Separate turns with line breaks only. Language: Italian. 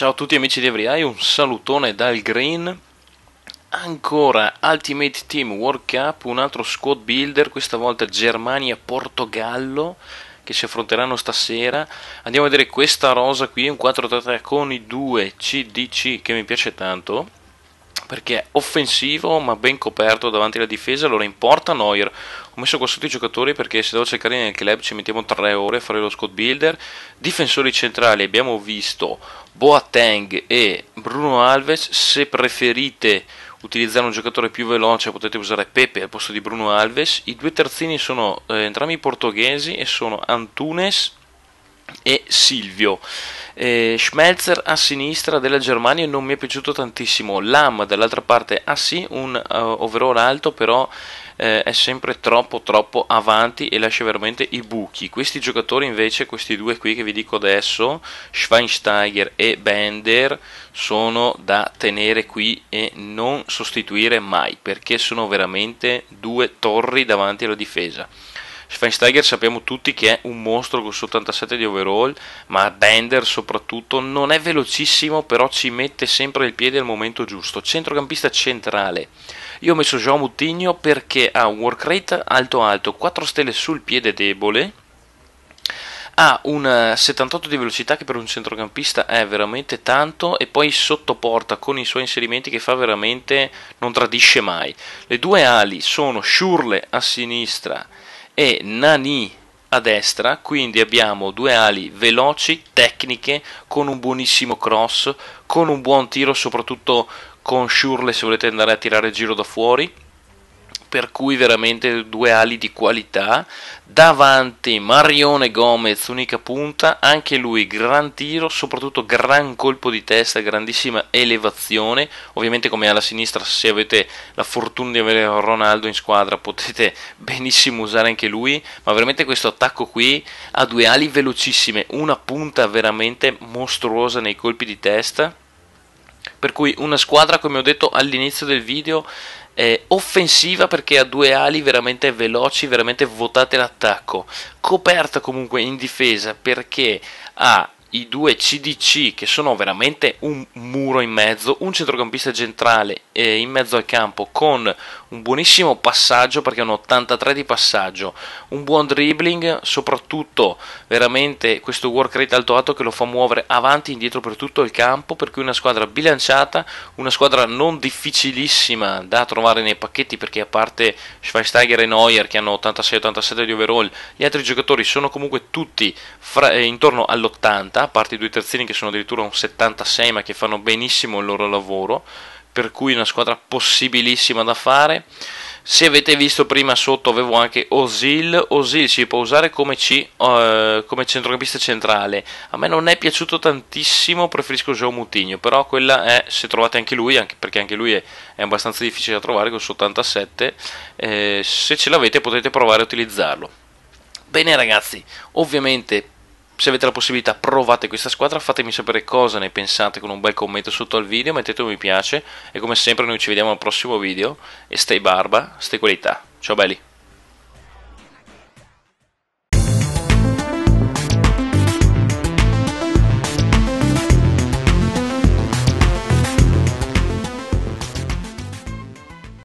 Ciao a tutti amici di Everyeye, un salutone dal Green. Ancora Ultimate Team World Cup, un altro squad builder, questa volta Germania-Portogallo che si affronteranno stasera. Andiamo a vedere questa rosa qui, un 4-3-3 con i due CDC che mi piace tanto perché è offensivo ma ben coperto davanti alla difesa, allora importa Neuer. Ho messo qua sotto i giocatori perché se devo cercare nel club ci mettiamo 3 ore a fare lo squad builder. Difensori centrali abbiamo visto Boateng e Bruno Alves, se preferite utilizzare un giocatore più veloce potete usare Pepe al posto di Bruno Alves. I due terzini sono eh, entrambi portoghesi e sono Antunes e Silvio. Eh, Schmelzer a sinistra della Germania non mi è piaciuto tantissimo. Lam dall'altra parte ha sì un uh, overall alto, però eh, è sempre troppo troppo avanti e lascia veramente i buchi. Questi giocatori invece, questi due qui che vi dico adesso, Schweinsteiger e Bender, sono da tenere qui e non sostituire mai, perché sono veramente due torri davanti alla difesa. Schweinsteiger sappiamo tutti che è un mostro con 87 di overall, ma Bender soprattutto non è velocissimo, però ci mette sempre il piede al momento giusto. Centrocampista centrale. Io ho messo Jean Moutinho perché ha un work rate alto alto, 4 stelle sul piede debole, ha un 78 di velocità che per un centrocampista è veramente tanto e poi sottoporta con i suoi inserimenti che fa veramente non tradisce mai. Le due ali sono Schurle a sinistra e Nani a destra, quindi abbiamo due ali veloci, tecniche, con un buonissimo cross, con un buon tiro, soprattutto con Shurle se volete andare a tirare il giro da fuori per cui veramente due ali di qualità. Davanti Marione Gomez, unica punta, anche lui gran tiro, soprattutto gran colpo di testa, grandissima elevazione. Ovviamente come alla sinistra, se avete la fortuna di avere Ronaldo in squadra, potete benissimo usare anche lui, ma veramente questo attacco qui ha due ali velocissime, una punta veramente mostruosa nei colpi di testa. Per cui una squadra, come ho detto all'inizio del video, eh, offensiva perché ha due ali veramente veloci, veramente votate all'attacco, coperta comunque in difesa perché ha i due CDC che sono veramente un muro in mezzo, un centrocampista centrale eh, in mezzo al campo con un buonissimo passaggio perché è un 83 di passaggio, un buon dribbling, soprattutto veramente questo work rate alto alto che lo fa muovere avanti e indietro per tutto il campo, per cui una squadra bilanciata, una squadra non difficilissima da trovare nei pacchetti perché a parte Schweinsteiger e Neuer che hanno 86-87 di overall, gli altri giocatori sono comunque tutti fra, eh, intorno all'80 a parte i due terzini che sono addirittura un 76 ma che fanno benissimo il loro lavoro, per cui una squadra possibilissima da fare. Se avete visto prima sotto avevo anche Osil, Osil si può usare come, C, uh, come centrocampista centrale, a me non è piaciuto tantissimo, preferisco Joe Mutigno, però quella è, se trovate anche lui, anche perché anche lui è, è abbastanza difficile da trovare con il suo 87, eh, se ce l'avete potete provare a utilizzarlo. Bene ragazzi, ovviamente se avete la possibilità provate questa squadra, fatemi sapere cosa ne pensate con un bel commento sotto al video, mettete un mi piace e come sempre noi ci vediamo al prossimo video e stay barba, stay qualità. Ciao belli!